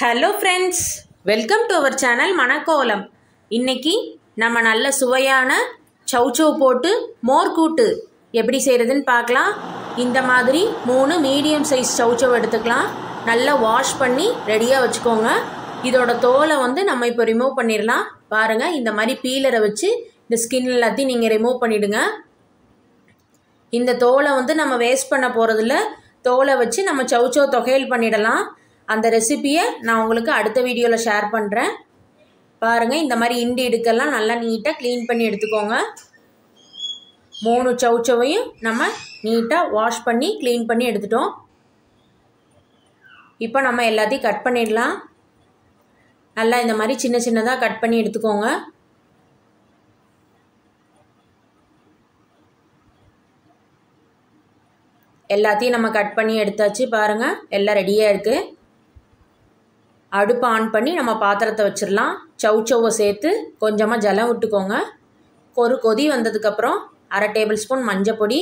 Hello friends welcome to our channel Manakkolam இன்னைக்கு நம்ம நல்ல சுவையான சௌச்சௌ போட்டு மோர் கூட்டு எப்படி செய்கிறதுன்னு பார்க்கலாம். இந்த மாதிரி மூணு மீடியம் சைஸ் சௌச்சௌ எடுத்துக்கலாம். நல்லா வாஷ் பண்ணி ரெடியாக வச்சுக்கோங்க. இதோட தோலை வந்து நம்ம இப்போ ரிமூவ் பண்ணிடலாம். பாருங்கள் இந்த மாதிரி பீலரை வச்சு இந்த ஸ்கின் எல்லாத்தையும் நீங்கள் ரிமூவ் பண்ணிவிடுங்க இந்த தோலை வந்து நம்ம வேஸ்ட் பண்ண போகிறதில்ல தோலை வச்சு நம்ம சௌச்சோ தொகையல் பண்ணிடலாம். அந்த ரெசிப்பியை நான் உங்களுக்கு அடுத்த வீடியோவில் ஷேர் பண்ணுறேன் பாருங்கள் இந்த மாதிரி இண்டி இடுக்கெல்லாம் நல்லா நீட்டாக க்ளீன் பண்ணி எடுத்துக்கோங்க. மூணு சவுச்சவையும் நம்ம நீட்டாக வாஷ் பண்ணி க்ளீன் பண்ணி எடுத்துட்டோம். இப்போ நம்ம எல்லாத்தையும் கட் பண்ணிடலாம். நல்லா இந்த மாதிரி சின்ன சின்னதாக கட் பண்ணி எடுத்துக்கோங்க. எல்லாத்தையும் நம்ம கட் பண்ணி எடுத்தாச்சு பாருங்கள் எல்லாம் ரெடியாக இருக்குது அடுப்பு ஆன் பண்ணி நம்ம பாத்திரத்தை வச்சிடலாம் சவுச்சவை சேர்த்து கொஞ்சமாக ஜலம் விட்டுக்கோங்க. ஒரு கொதி வந்ததுக்கப்புறம் அரை டேபிள் ஸ்பூன் மஞ்சள் பொடி.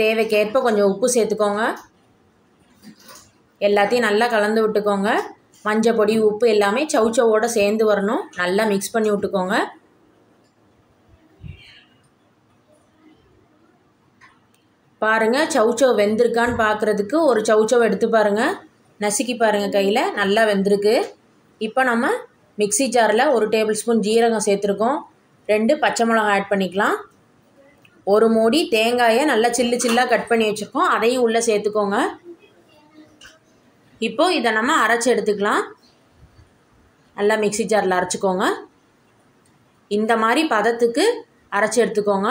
தேவைக்கேற்ப கொஞ்சம் உப்பு சேர்த்துக்கோங்க. எல்லாத்தையும் நல்லா கலந்து விட்டுக்கோங்க. மஞ்சள் பொடி உப்பு எல்லாமே சௌச்சௌவோட சேர்ந்து வரணும். நல்லா மிக்ஸ் பண்ணி விட்டுக்கோங்க. பாருங்கள் சவுச்சவ் வெந்திருக்கான்னு பார்க்குறதுக்கு ஒரு சவுச்சவ் எடுத்து பாருங்கள் நசுக்கி பாருங்கள் கையில். நல்லா வெந்திருக்கு. இப்போ நம்ம மிக்சி ஜாரில் ஒரு டேபிள் ஸ்பூன் ஜீரகம் சேர்த்துருக்கோம். ரெண்டு பச்சை மிளகாய் ஆட் பண்ணிக்கலாம். ஒரு மூடி தேங்காயை நல்லா சில்லு சில்லாக கட் பண்ணி வச்சுருக்கோம். அதையும் உள்ளே சேர்த்துக்கோங்க. இப்போது இதை நம்ம அரைச்சி எடுத்துக்கலாம். நல்லா மிக்சி ஜாரில் அரைச்சிக்கோங்க. இந்த மாதிரி பதத்துக்கு அரைச்சி எடுத்துக்கோங்க.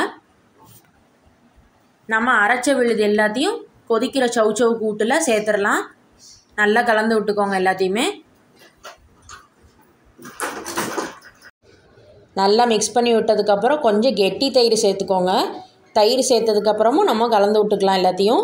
நம்ம அரைச்ச விழுது எல்லாத்தையும் கொதிக்கிற சவுச்சவு கூட்டில் சேர்த்துடலாம். நல்லா கலந்து விட்டுக்கோங்க எல்லாத்தையுமே. நல்லா மிக்ஸ் பண்ணி விட்டதுக்கப்புறம் கொஞ்சம் கெட்டி தயிர் சேர்த்துக்கோங்க. தயிர் சேர்த்ததுக்கப்புறமும் நம்ம கலந்து விட்டுக்கலாம் எல்லாத்தையும்.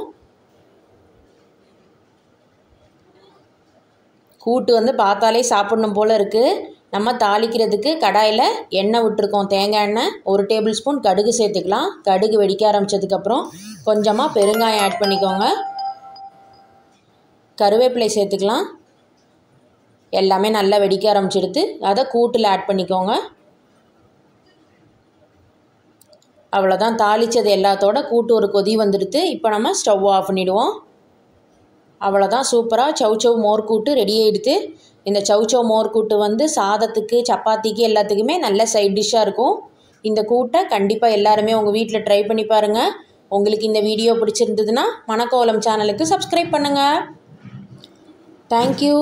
கூட்டு வந்து பார்த்தாலே சாப்பிடணும் போல் இருக்குது நம்ம தாளிக்கிறதுக்கு கடாயில் எண்ணெய் விட்டுருக்கோம். தேங்காய் எண்ணெய் ஒரு டேபிள் ஸ்பூன் கடுகு சேர்த்துக்கலாம். கடுகு வெடிக்க ஆரம்பித்ததுக்கப்புறம் கொஞ்சமாக பெருங்காயம் ஆட் பண்ணிக்கோங்க. கருவேப்பிலை சேர்த்துக்கலாம். எல்லாமே நல்லா வெடிக்க ஆரம்பிச்சிடுத்து அதை கூட்டில் ஆட் பண்ணிக்கோங்க. அவ்வளோதான் தாளித்தது எல்லாத்தோட கூட்டு ஒரு கொதி வந்துடுத்து இப்போ நம்ம ஸ்டவ் ஆஃப் பண்ணிவிடுவோம் அவ்வளோதான் சூப்பராக சௌச்சௌ மோர் கூட்டு ரெடி ஆகிடுது இந்த சௌச்சௌ மோர் கூட்டு வந்து சாதத்துக்கு சப்பாத்திக்கு எல்லாத்துக்குமே நல்ல சைட் டிஷ்ஷாக இருக்கும். இந்த கூட்டை கண்டிப்பாக எல்லாருமே உங்கள் வீட்டில் ட்ரை பண்ணி பாருங்கள் உங்களுக்கு இந்த வீடியோ பிடிச்சிருந்ததுன்னா மணக்கோலம் சேனலுக்கு சப்ஸ்கிரைப் பண்ணுங்கள் தேங்க்யூ